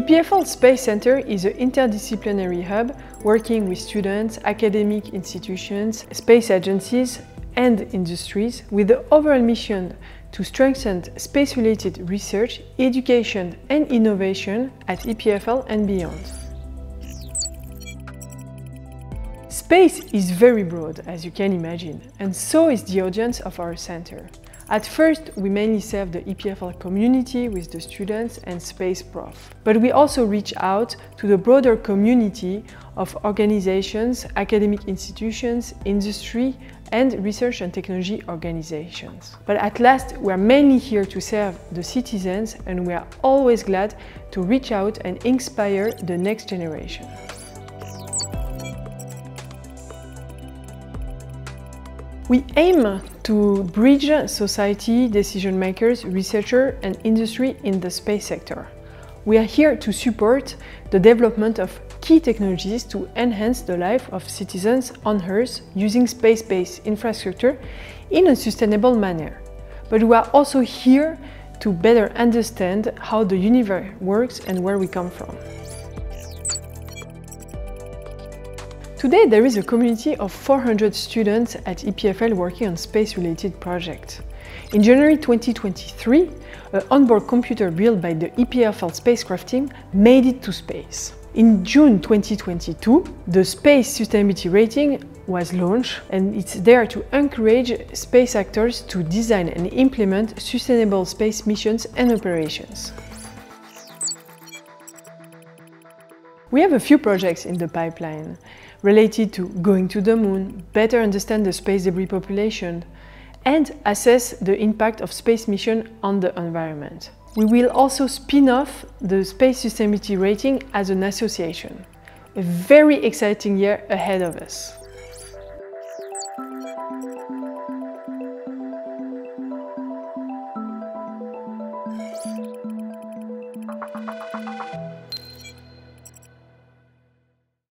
EPFL Space Center is an interdisciplinary hub working with students, academic institutions, space agencies and industries with the overall mission to strengthen space-related research, education and innovation at EPFL and beyond. Space is very broad, as you can imagine, and so is the audience of our center. At first, we mainly serve the EPFL community with the students and space prof. But we also reach out to the broader community of organizations, academic institutions, industry, and research and technology organizations. But at last, we are mainly here to serve the citizens and we are always glad to reach out and inspire the next generation. We aim to bridge society, decision makers, researchers and industry in the space sector. We are here to support the development of key technologies to enhance the life of citizens on Earth using space-based infrastructure in a sustainable manner. But we are also here to better understand how the universe works and where we come from. Today there is a community of 400 students at EPFL working on space-related projects. In January 2023, an onboard computer built by the EPFL spacecraft team made it to space. In June 2022, the Space Sustainability Rating was launched and it's there to encourage space actors to design and implement sustainable space missions and operations. We have a few projects in the pipeline related to going to the moon, better understand the space debris population, and assess the impact of space mission on the environment. We will also spin off the Space Sustainability Rating as an association. A very exciting year ahead of us.